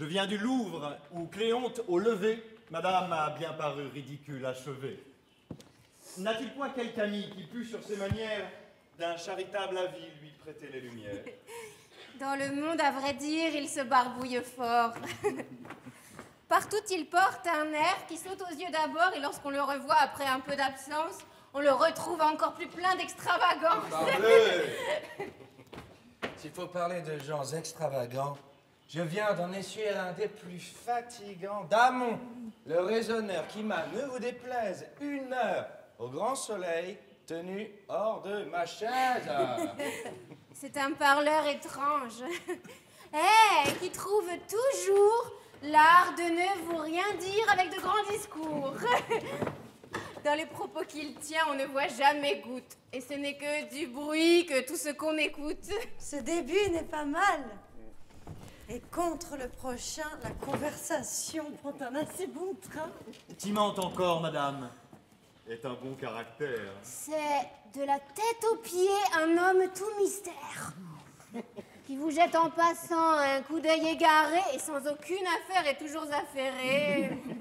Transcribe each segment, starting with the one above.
Je viens du Louvre, où Cléonte, au lever, madame a bien paru ridicule achevée. N'a-t-il point quelque ami qui pût, sur ses manières, d'un charitable avis lui prêter les lumières? Dans le monde, à vrai dire, il se barbouille fort. Partout, il porte un air qui saute aux yeux d'abord, et lorsqu'on le revoit après un peu d'absence, on le retrouve encore plus plein d'extravagance. S'il faut parler de gens extravagants, je viens d'en essuyer un des plus fatigants. Damon, le raisonneur qui m'a, ne vous déplaise, une heure au grand soleil, tenu hors de ma chaise. C'est un parleur étrange. Eh, qui trouve toujours l'art de ne vous rien dire avec de grands discours. Dans les propos qu'il tient, on ne voit jamais goutte. Et ce n'est que du bruit que tout ce qu'on écoute. Ce début n'est pas mal. Et contre le prochain, la conversation prend un assez bon train. Timante encore, madame, est un bon caractère. C'est de la tête aux pieds un homme tout mystère. Qui vous jette en passant un coup d'œil égaré et sans aucune affaire est toujours affairé.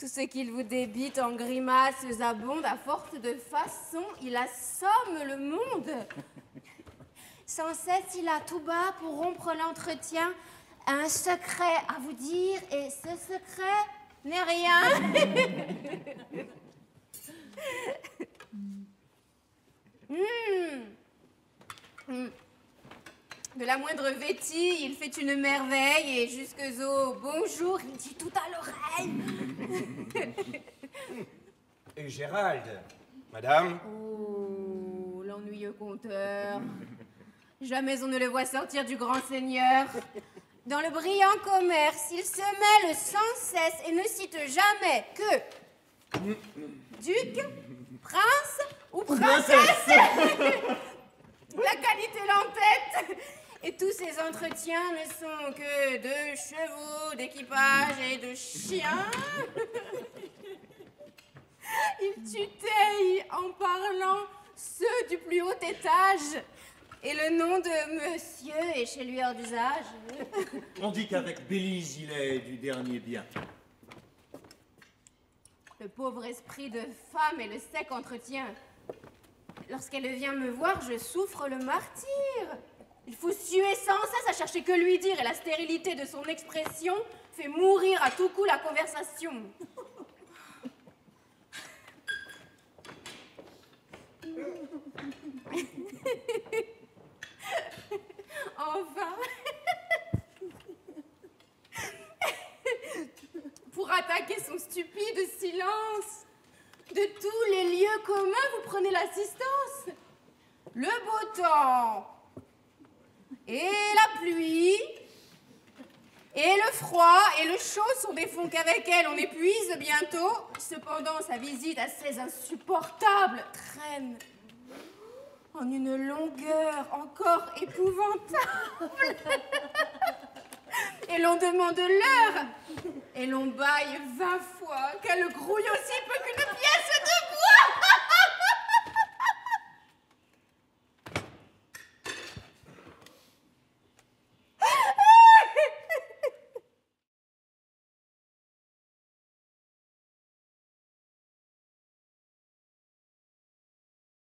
Tout ce qu'il vous débite en grimaces abonde, à force de façon, il assomme le monde. Sans cesse, il a tout bas pour rompre l'entretien un secret à vous dire, et ce secret n'est rien. Hmm. Hmm. De la moindre vêtille, il fait une merveille et jusque au bonjour, il dit tout à l'oreille. Et Gérald, madame? Oh, l'ennuyeux conteur. Jamais on ne le voit sortir du grand seigneur. Dans le brillant commerce, il se mêle sans cesse et ne cite jamais que duc, prince ou princesse. La qualité l'entête. Et tous ces entretiens ne sont que de chevaux, d'équipage et de chiens. Il tuteille en parlant ceux du plus haut étage. Et le nom de monsieur est chez lui hors d'usage. On dit qu'avec Bélise, il est du dernier bien. Le pauvre esprit de femme et le sec entretien. Lorsqu'elle vient me voir, je souffre le martyr. Il faut suer sans cesse à chercher que lui dire, et la stérilité de son expression fait mourir à tout coup la conversation. enfin, pour attaquer son stupide silence, de tous les lieux communs, vous prenez l'assistance. Le beau temps, et la pluie, et le froid et le chaud sont des fonds qu'avec elle on épuise bientôt. Cependant, sa visite assez insupportable traîne en une longueur encore épouvantable. Et l'on demande l'heure, et l'on baille vingt fois qu'elle grouille aussi peu qu'une pièce